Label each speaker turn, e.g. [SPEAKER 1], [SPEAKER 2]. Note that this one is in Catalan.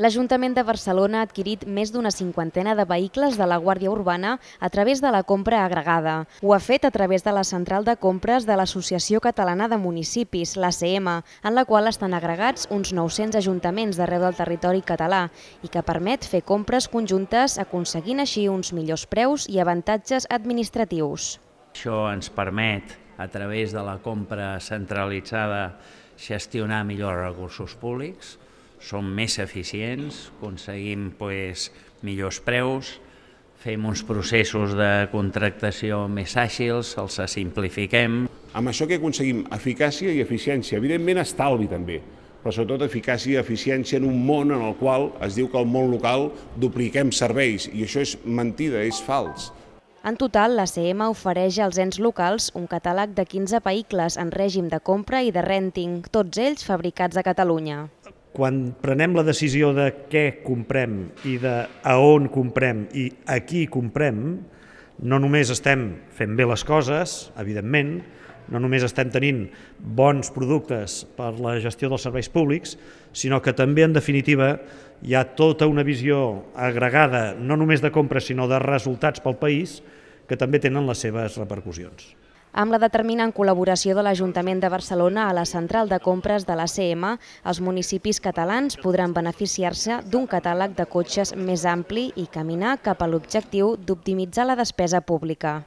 [SPEAKER 1] L'Ajuntament de Barcelona ha adquirit més d'una cinquantena de vehicles de la Guàrdia Urbana a través de la compra agregada. Ho ha fet a través de la central de compres de l'Associació Catalana de Municipis, l'ACM, en la qual estan agregats uns 900 ajuntaments d'arreu del territori català i que permet fer compres conjuntes aconseguint així uns millors preus i avantatges administratius.
[SPEAKER 2] Això ens permet, a través de la compra centralitzada, gestionar millor recursos públics, som més eficients, aconseguim pues, millors preus, fem uns processos de contractació més àgils, els simplifiquem.
[SPEAKER 3] Amb això que aconseguim eficàcia i eficiència, evidentment estalvi també, però sobretot eficàcia i eficiència en un món en el qual es diu que al món local dupliquem serveis i això és mentida, és fals.
[SPEAKER 1] En total, la CM ofereix als ens locals un catàleg de 15 vehicles en règim de compra i de renting, tots ells fabricats a Catalunya
[SPEAKER 4] quan prenem la decisió de què comprem i de a on comprem i a qui comprem, no només estem fent bé les coses, evidentment, no només estem tenint bons productes per la gestió dels serveis públics, sinó que també, en definitiva, hi ha tota una visió agregada, no només de compra, sinó de resultats pel país, que també tenen les seves repercussions.
[SPEAKER 1] Amb la determinant col·laboració de l'Ajuntament de Barcelona a la central de compres de l'ACM, els municipis catalans podran beneficiar-se d'un catàleg de cotxes més ampli i caminar cap a l'objectiu d'optimitzar la despesa pública.